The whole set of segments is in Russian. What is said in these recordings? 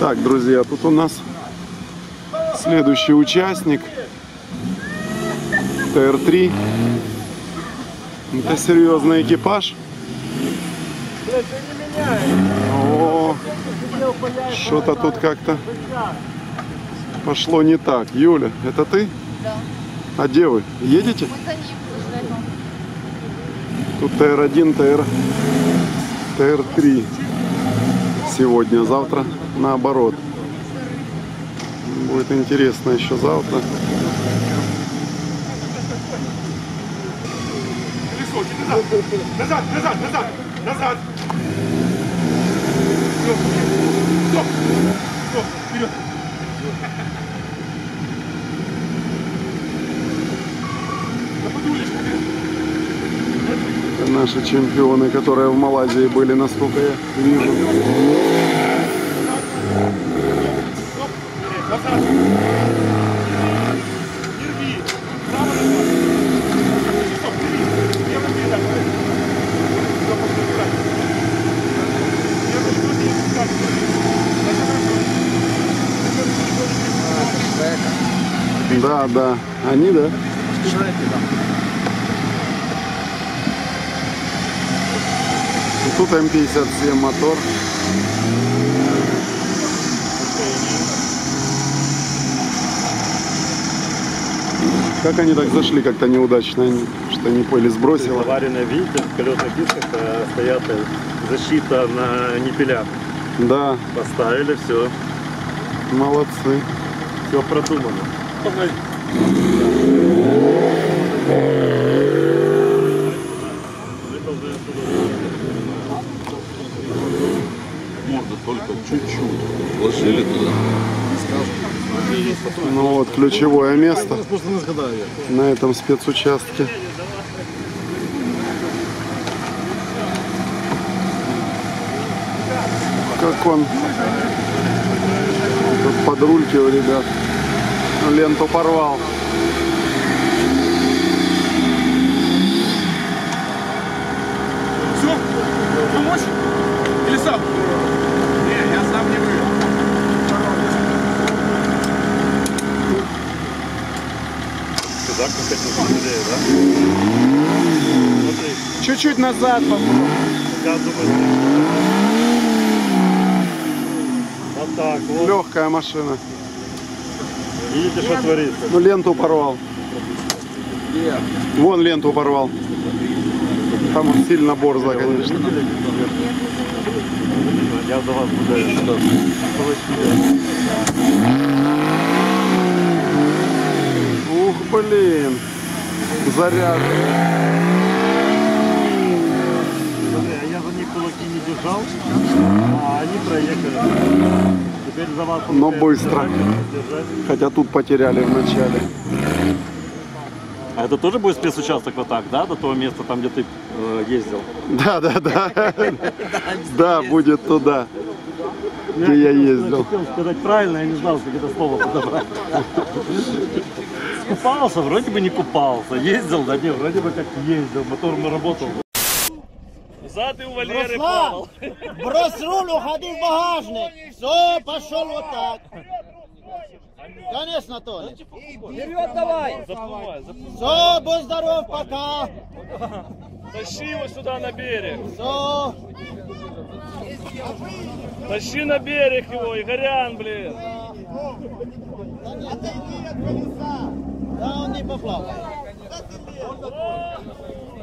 Так, друзья, тут у нас следующий участник. ТР-3. Это серьезный экипаж. О, что-то тут как-то пошло не так. Юля, это ты? Да. А где вы? Едете? Тут ТР-1, ТР, ТР-3 сегодня, завтра наоборот. Будет интересно еще завтра. Назад, назад, назад, назад. Стоп, стоп, стоп, вперед. Наши чемпионы, которые в Малайзии были, насколько я вижу. Назад. Не рви. Право назад. Стоп, не рви. Левая передача. Стоп, пошли туда. Левая передача, передача. Да, да. Они, да? И Тут М57 мотор. Как они так зашли как-то неудачно, они что не поняли, сбросило. Заварено, видите, в колесных дисках стоят э, защита на ниппелях. Да, Поставили, все, молодцы. все продумано. Можно только чуть-чуть. Вложили туда. Ну вот, ключевое место на этом спецучастке. Как он тут под рульки у ребят. Ленту порвал. Все? Помочь? Или сам? Не, я сам не выйду. Сюда как быстрее, да? Смотри, Чуть-чуть назад попробуй. Вот так вот. Легкая машина. Видите, что творится? Ну ленту порвал. Вон ленту порвал. Там он сильно борзо, конечно. Я за вас буду. Блин. Заряд. Смотри, а я за них кулаки не держал, а они проехали. Теперь за вас Но быстро. держать. Хотя тут потеряли в начале. А это тоже будет спецучасток вот так, да, до того места, там, где ты э, ездил? Да, да, да. Да, будет туда, где я ездил. хотел сказать правильно, я не знал, как это слово подобрать. Купался, вроде бы не купался. Ездил, да не, вроде бы как ездил, мотор работал. Зад и у Валеры Руслан, брось руль, уходи в багажник. Все, пошел вот так. Конечно, Толя. Вперед давай. Заплывай, заплывай. Все, будь здоров, пока. Тащи его сюда на берег. Все. Тащи на берег его, Игорян, блин. Да, он не поплавает.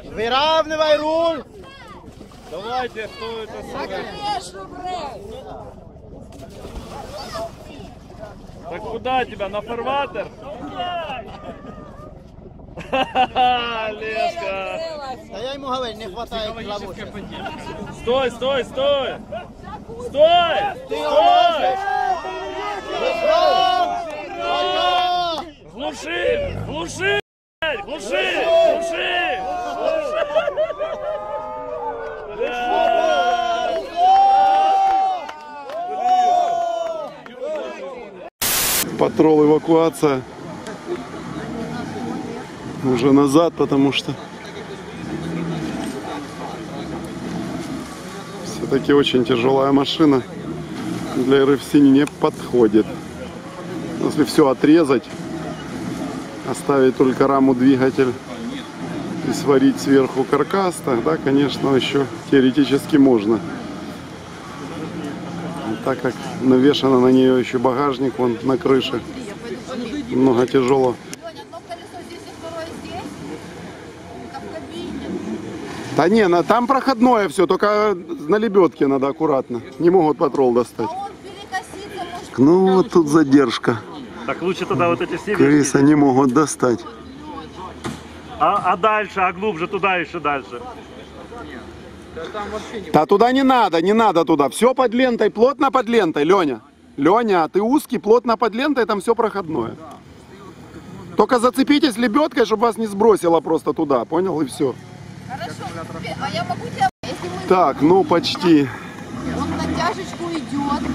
Выравнивай руль. Давайте, кто это самое? Так куда тебя? На фарватер? Лешка! Да я ему говорю, не хватает ловушек. Стой, стой, стой! Стой! Ты Стой! Глуши! Глуши! Глуши! Глуши! Патрол, эвакуация. Уже назад, потому что все-таки очень тяжелая машина. для RFC не подходит. Если все отрезать, оставить только раму двигатель и сварить сверху каркас, тогда, конечно, еще теоретически можно. Но так как навешано на нее еще багажник вон на крыше, много тяжело. Да не, на- там проходное все, только на лебедке надо аккуратно. Не могут патрол достать. А Ну вот тут задержка. Так лучше тогда вот эти все Криса не могут достать. А, а дальше, а глубже туда еще дальше. Да туда не надо, не надо туда. Все под лентой, плотно под лентой, Леня. Леня, ты узкий, плотно под лентой, там все проходное. Только зацепитесь лебедкой, чтобы вас не сбросило просто туда, понял? И все. Хорошо. А я могу тебя... Если мы... Так, ну почти. Он на тяжечку идет,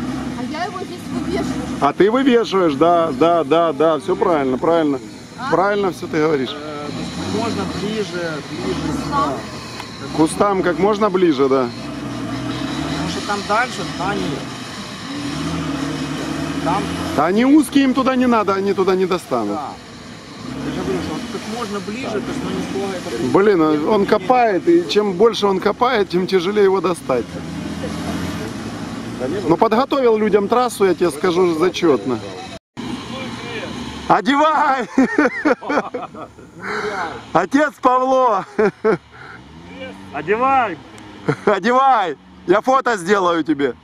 я его здесь вывешиваю. А ты вывешиваешь, да, да, да, да, все правильно, правильно. Правильно все ты говоришь. Можно ближе, ближе. Сюда. К кустам как можно ближе, да. Потому что там дальше, да, нет. Там, Да они узкие, им туда не надо, они туда не достанут. да. Я же говорю, что вот как можно ближе, то ну, не это Блин, а он копает, и чем больше он копает, тем тяжелее его достать. Ну, подготовил людям трассу, я тебе скажу, зачетно. Одевай! Отец Павло! Одевай! Одевай! Я фото сделаю тебе.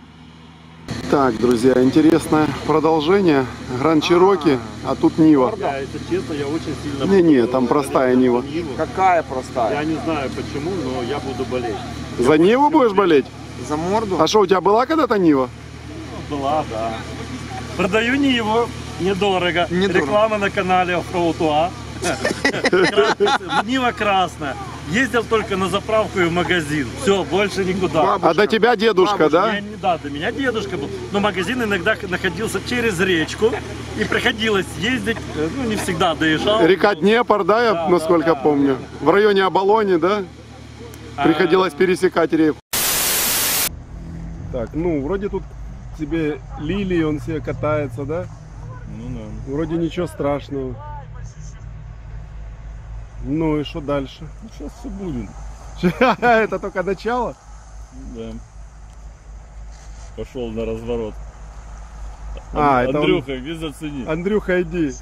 Так, друзья, интересное продолжение. Гранд Чироки, а тут Нива. Я, если честно, я очень сильно... Не-не, там простая Нива. Какая простая? Я не знаю почему, но я буду болеть. За Ниву будешь болеть? За морду? А что, у тебя была когда-то Нива? Была, да. Продаю Ниву. Недорого. Недорого. Реклама на канале. Красная- Нива красная. Ездил только на заправку и в магазин. Все, больше никуда. А до тебя дедушка, да? Я да, до меня дедушка был. Но магазин иногда находился через речку. И приходилось ездить, э, ну не всегда доезжал. Река Днепр, да, я Да, насколько да, да. помню. В районе Оболони, да? Приходилось пересекать реку. Так, ну, вроде тут тебе лилии, он себе катается, да? Ну да. Вроде ничего страшного. Ну и что дальше? Сейчас все будет. Это только начало? Да. Пошел на разворот. А, это он- Андрюха, иди зацени. Андрюха, иди.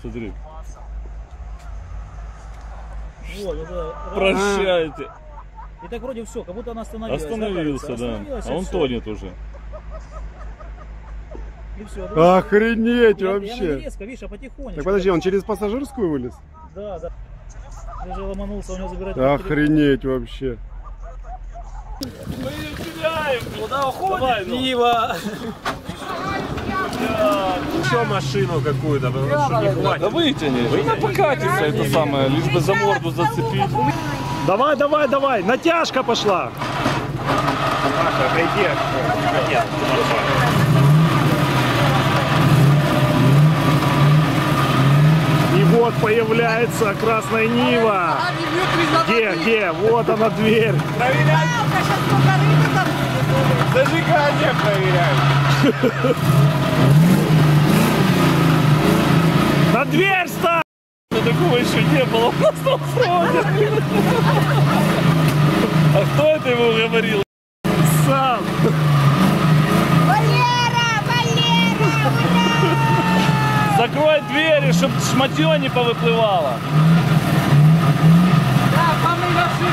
Смотри. Вот, это, Прощайте. И так вроде все, как будто она остановилась. Остановился, да. Остановилась, А он всё. тонет уже. И все. Охренеть Я, я вообще. не резко, видишь, а потихонечку. Так подожди, он через пассажирскую вылез? Да, да. Я же ломанулся, у него забирать. Охренеть вообще. Куда уходит? ну. Пиво. Еще машину какую-то, потому что не хватит. Да вытяни, она покатится это самое, лишь бы за морду зацепить. Давай, давай, давай, натяжка пошла. И вот появляется Красная Нива. Где, где? Вот она дверь. Зажигание проверяют. На дверь ставь! Такого еще не было фронте. А кто это ему говорил? Сам. Валера! Валера! Закрой двери, чтобы шматье не повыплывало.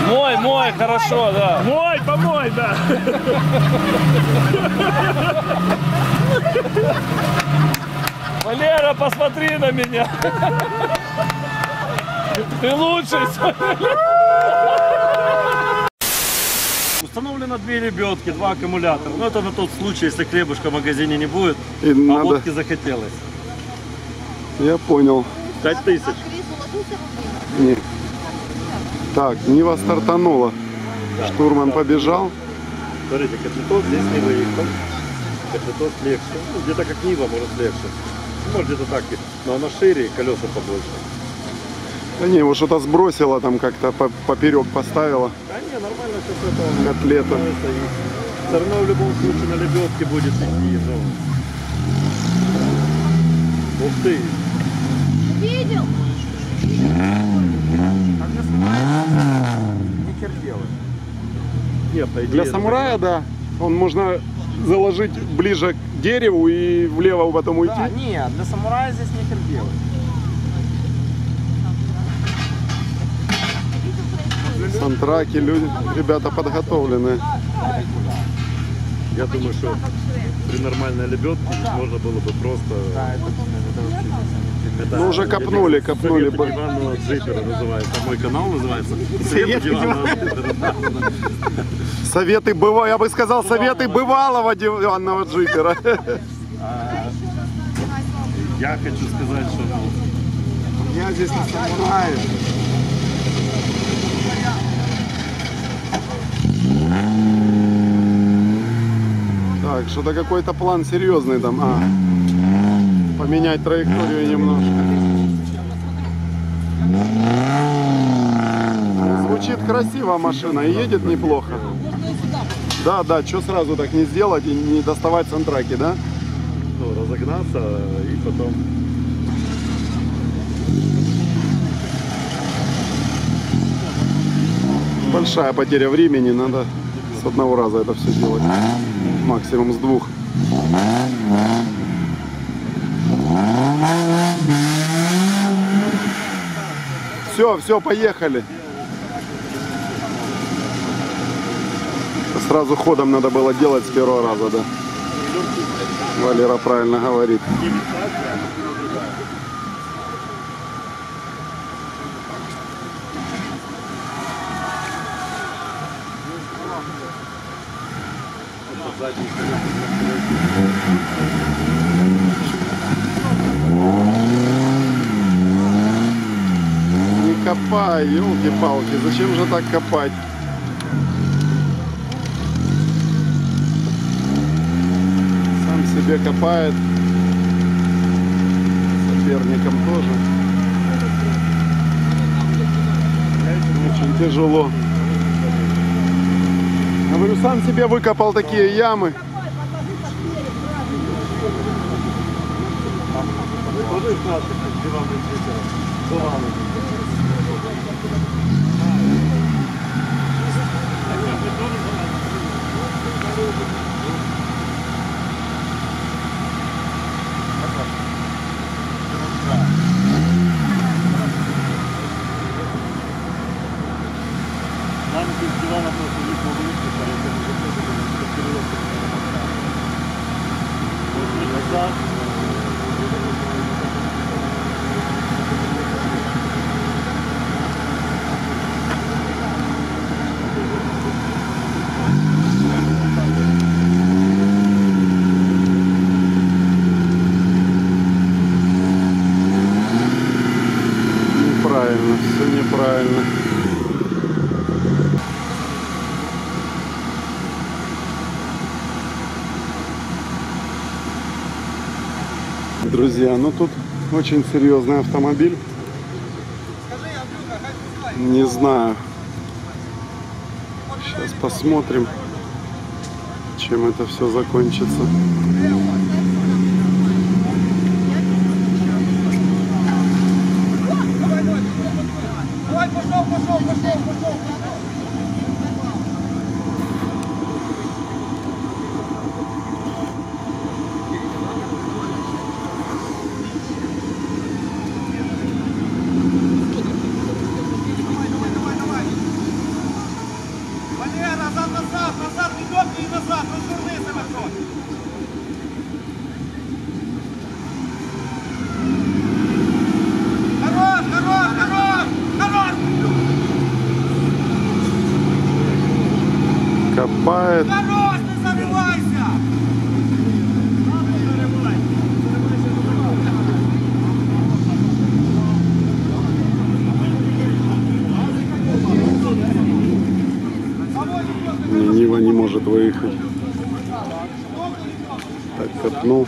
Мой, мой, хорошо, да. Мой, помой, да. Валера, посмотри на меня. Ты лучший. Установлено две лебедки, два аккумулятора. Но это на тот случай, если хлебушка в магазине не будет, И а надо... водки захотелось. Я понял. Пять тысяч. Не. Так, Нива стартанула. Штурман побежал. Смотрите, котлеток здесь не выехал. Котлеток легче. Ну, где-то как Нива, может легче. Ну, Может где-то так, но она шире и колеса побольше. Да не, его что-то сбросило там как-то по- поперек поставила Да не, нормально все с этого и Все равно в любом случае на лебедке будет идти. Ну. Ух ты! Видел? Нет, по идее, Для самурая, да. Он можно заложить ближе к дереву и влево потом уйти. Да, нет, для самурая здесь не делать. Сантраки, люди, ребята подготовленные. Я думаю, что при нормальной лебедке можно было бы просто... Это, Ну, уже копнули, копнули диванного джипера называется. Мой канал называется Советы диванного джипера. Советы быва, я бы сказал, советы бывалого диванного джипера. Я хочу сказать, что Я здесь не самурай. Так, что-то какой-то план серьезный там. А, поменять траекторию немножко. Звучит красиво машина и едет неплохо. Да, да, что сразу так не сделать и не доставать сантраки, да? ну, разогнаться и потом... Большая потеря времени, надо с одного раза это все делать. Максимум с двух. Все, все, поехали. Сразу ходом надо было делать с первого раза, да. Валера правильно говорит. Не копай, елки-палки, зачем же так копать? Сам себе копает. Соперникам тоже. Очень тяжело. Говорю, сам себе выкопал такие ямы. Тоже их надо, как диванный джипер. Диванный. Нам без дивана просто не получится, поэтому вот это вот перелет. Назад. Неправильно, все неправильно. Друзья, ну тут очень серьезный автомобиль. Не знаю. Сейчас посмотрим, чем это все закончится. Валера, назад, назад, назад, лебедка и назад, разверни себе трохи. Хорош, хорош, хорош, хорош, Копает. хорош, не заривайся. Не, Нива не может выехать. Так, копнул.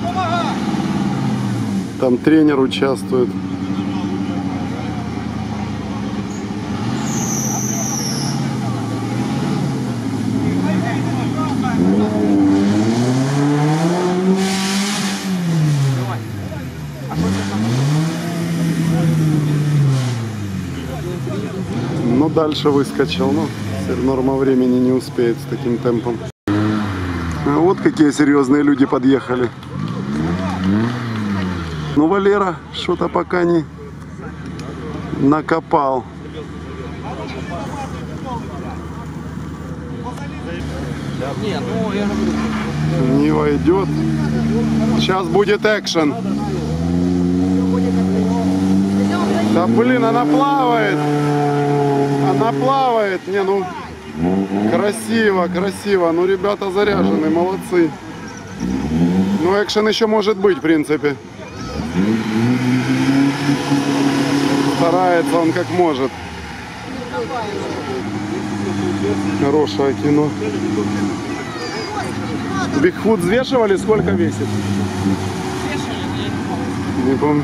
Там тренер участвует. Ну, дальше выскочил. Теперь норма времени не успеет с таким темпом. Вот какие серьезные люди подъехали. Ну, Валера что-то пока не накопал. Не, войдет. Сейчас будет экшен. Да блин, она плавает. Она плавает. Не, ну красиво, красиво. Ну ребята заряжены, молодцы. Ну экшен еще может быть, в принципе. Старается он как может. Хорошее кино. Бигфут взвешивали, сколько весит? Не помню.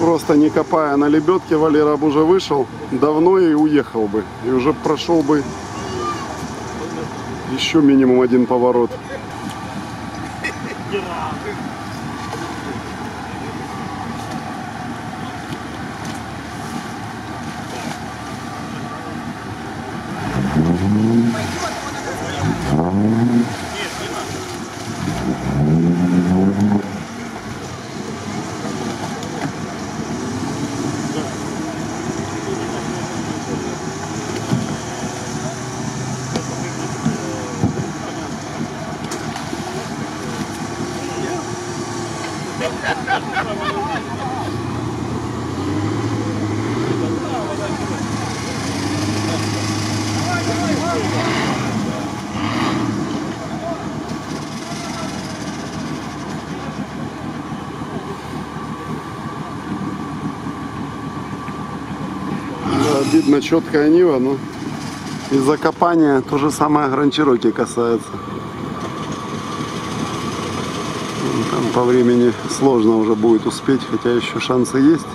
Просто не копая на лебедке, Валера бы уже вышел давно и уехал бы. И уже прошел бы еще минимум один поворот. Видно четкая нива, но из-за копания то же самое гранчироки касается. Ну, Там по времени сложно уже будет успеть, хотя еще шансы есть.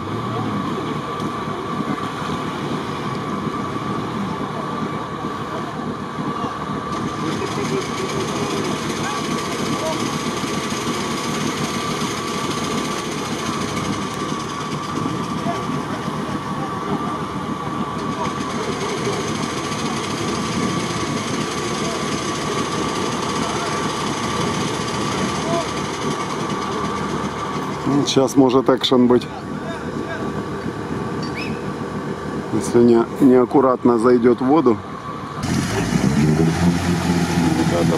Ну, Сейчас может экшен быть. Если не, неаккуратно зайдет в воду. Ребята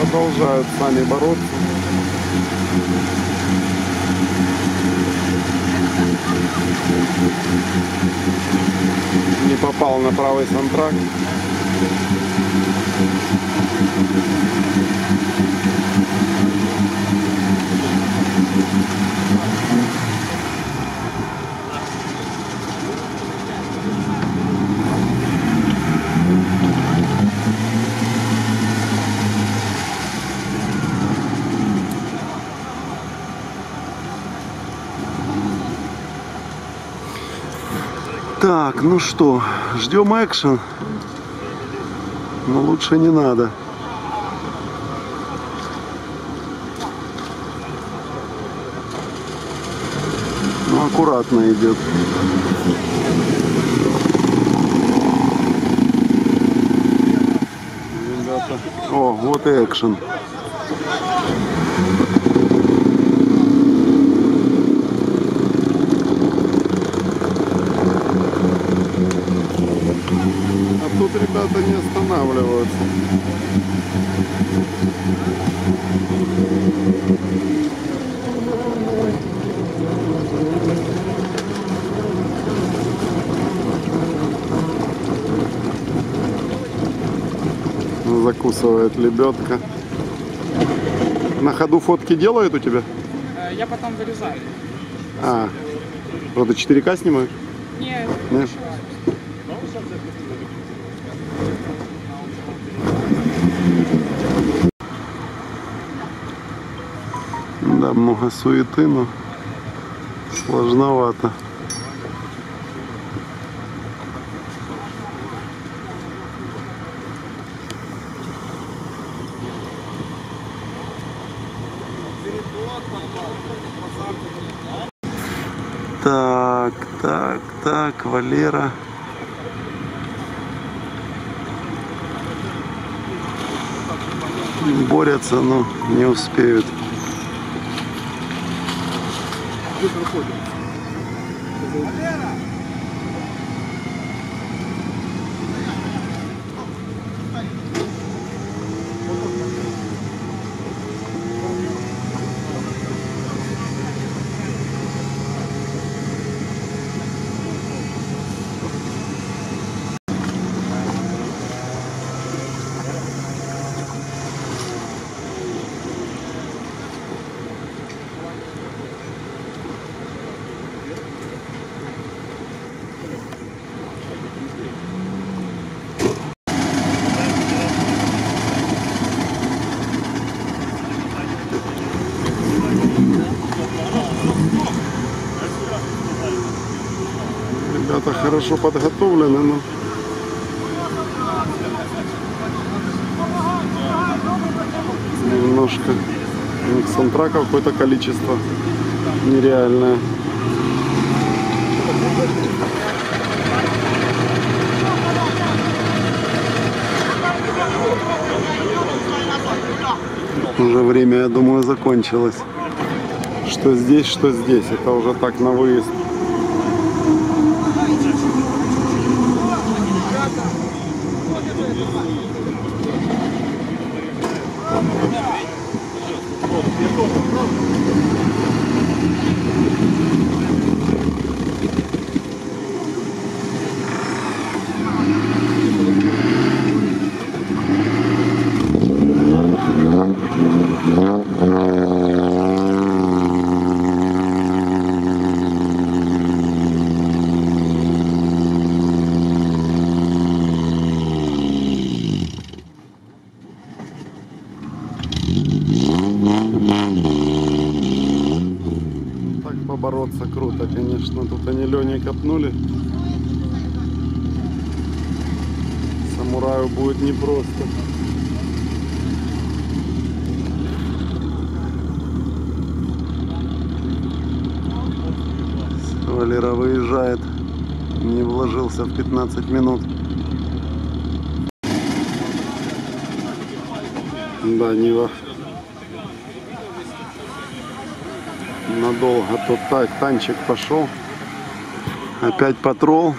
продолжают сами бороться. Не попал на правый сантрак. Так, ну что, ждем экшен. Но лучше не надо. Ну, аккуратно идет. О, вот и экшен. останавливают. Закусывает лебедка. На ходу фотки делают у тебя? Э, я потом вырезаю. А, правда 4К снимаешь? Да, много суеты, но сложновато. Так, так, так, Валера. Борются, но не успеют где проходим. Ребята хорошо подготовлены, но немножко концентрака какое-то количество нереальное. Уже время, я думаю, закончилось. Что здесь, что здесь. Это уже так на выезд. Конечно. Тут они Леней копнули. Самураю будет непросто. Валера выезжает. Не вложился в 15 минут. Да, Нива надолго тут так танчик пошел. Опять патрол.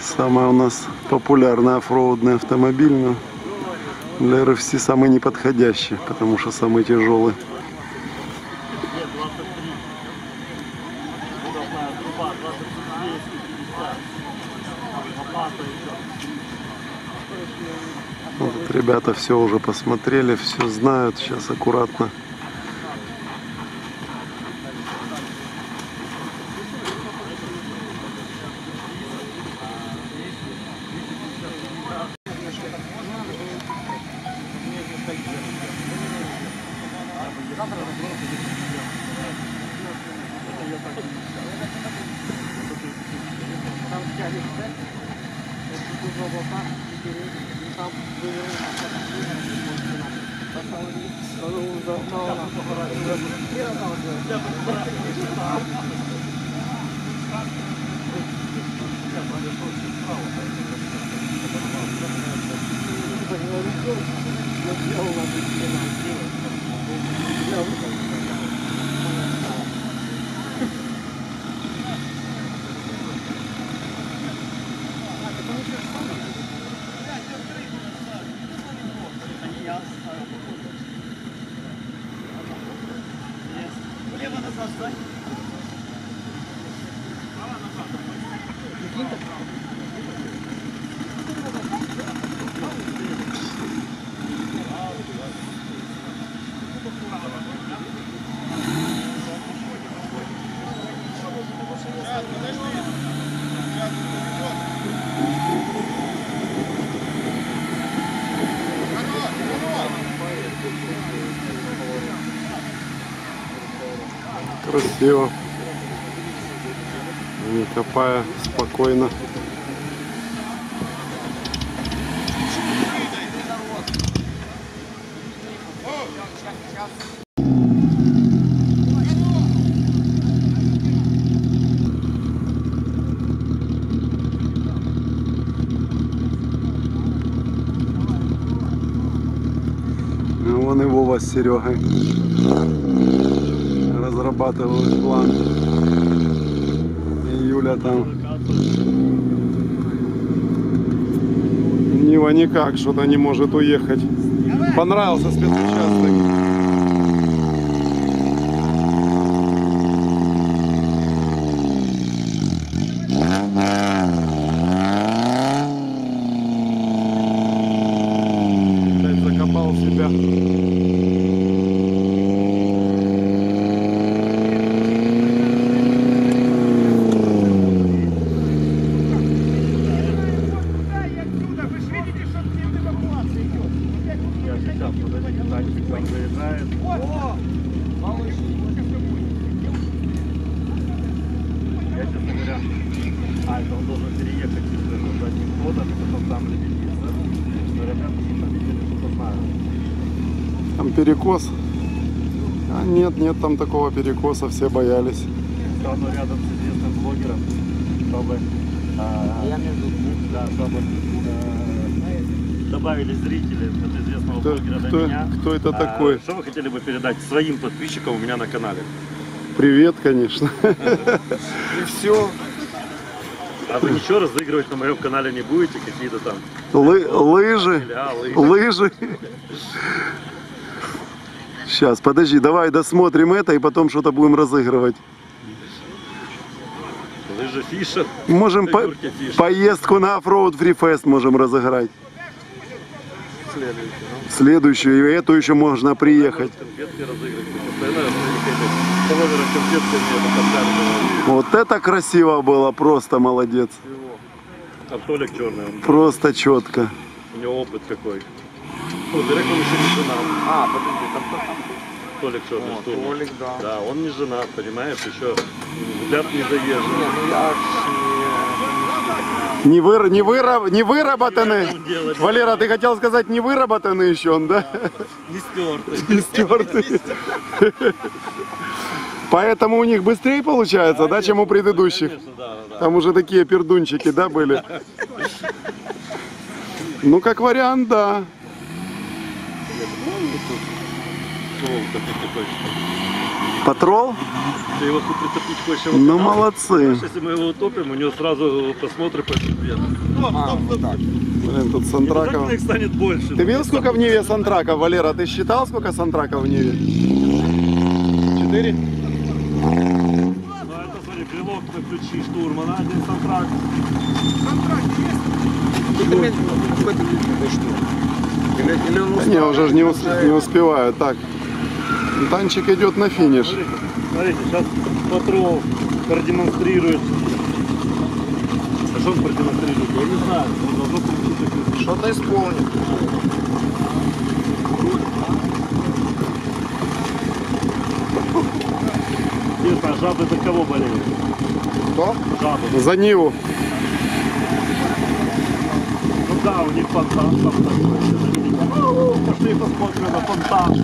Самая у нас популярная оффроудный автомобиль но для RFC самый неподходящий потому что самый тяжелый. Вот ребята все уже посмотрели все знают. Сейчас аккуратно No one would be. No красиво. Не копая спокойно. Вон и Вова с Серегой разрабатывают план. И Юля там. Нива никак, что-то не может уехать. Понравился спецучасток. Сейчас, подожди, танчик там заезжает. Я, честно говоря, а, это он должен переехать из задним ходом, потом там лебедиться. Но ребята что-то видели, что-то знают. Там перекос. А нет, нет там такого перекоса, все боялись. Что оно рядом с известным блогером, чтобы, а, да, чтобы добавили зрители от известного Кто- блогера до кто- меня. кто это А, такой? Что вы хотели бы передать своим подписчикам у меня на канале? Привет, конечно. И все. А вы ничего разыгрывать на моем канале не будете? Какие-то там Лы- лыжи. филиалы? Лыжи. Сейчас, подожди, давай досмотрим это и потом что-то будем разыгрывать. Лыжи Фишер. Можем по- Фишер. поездку на оффроуд фрифест можем разыграть. Следующий. Ну, Следующую, и эту еще можно приехать. Вот это красиво было, просто молодец. А Толик черный, Просто четко. у него опыт какой. Ну, Дирек он еще не женат. А, подожди, там кто там? Толик черный, О. Толик, да. Да, он не женат, понимаешь, еще взгляд не заезжен. Ну я Не, выр, не, выра, не выработанный. делать? Валера, ты хотел сказать не выработанный еще он, да? Не стертый. Не стертый. Поэтому у них быстрее получается, да, чем у предыдущих? Там уже такие пердунчики, да, были? Ну, как вариант, да. Слово такое точно. Патрол? Ты его тут прицепить хочешь его Ну, молодцы. Знаешь, если мы его утопим, у него сразу просмотры пойдут вверх. А, вот так. Блин, тут Сантраков. Их станет больше. Ты видел, сколько в Ниве Сантраков, Валера? Ты считал, сколько Сантраков в Ниве? Четыре? Ну, это, смотри, брелок на ключи штурмана, один сантрак. Или, или он Да не, уже ж не, ус- не успеваю. Так, танчик идет на финиш. Смотрите, смотрите, сейчас патрол продемонстрирует. А что он продемонстрирует? Я не знаю. Он должен прийти что-то исполнит. Интересно, а жабы за кого болеют? Кто? Жабы. За Ниву. Ну да, у них фонтан там такой. Пошли посмотрим на фонтан.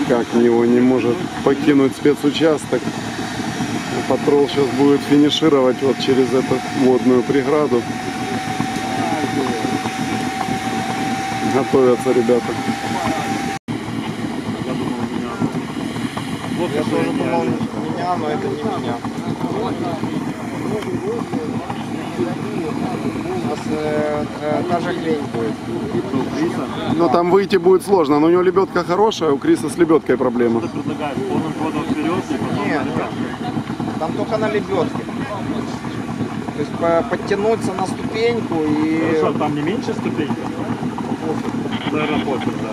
Никак Ниву не может покинуть спецучасток. Патрол сейчас будет финишировать вот через эту водную преграду. Готовятся ребята. Вот Я что тоже я думал, реально. меня, но это не меня. У нас э, э, та же хрень будет. Но там выйти будет сложно. Но у него лебедка хорошая, у Криса с лебедкой проблема. Ты предлагаешь полным ходом вперед и потом Нет, там только на лебедке. То есть по- подтянуться на ступеньку и... Хорошо, там не меньше ступеньки? Наверное, пофиг, да.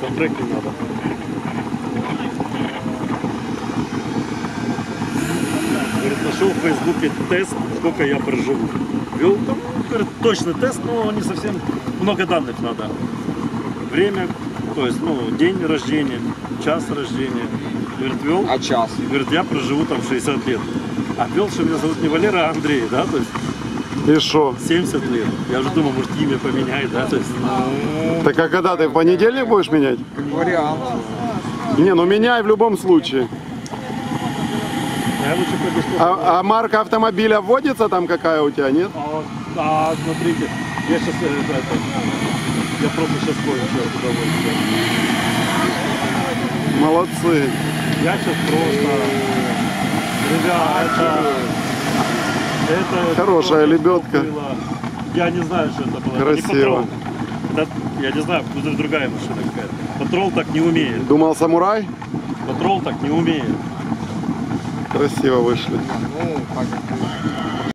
Саундтрек не надо. нашел в Фейсбуке тест, сколько я проживу. Вел там, говорит, точный тест, но не совсем много данных надо. Время, то есть, ну, день рождения, час рождения. Говорит, вел, А час? говорит, я проживу там 60 лет. А вел, что меня зовут не Валера, а Андрей, да, то есть И что? 70 лет. Я уже думал, может, имя поменять, да, то есть, Так а когда ты в понедельник будешь менять? Вариант. Не, ну меняй в любом случае. А, а марка автомобиля вводится там какая у тебя, нет? А, а, смотрите, я сейчас это, это, я просто сейчас понял, что удовольствие. Молодцы. Я сейчас просто, ребят, это, это Хорошая лебедка. было. Я не знаю, что это было. Это не Красиво. патрол. Это, я не знаю, это другая машина какая-то. Патрол так не умеет. Думал самурай? Патрол так не умеет. Красиво вышли. Ну,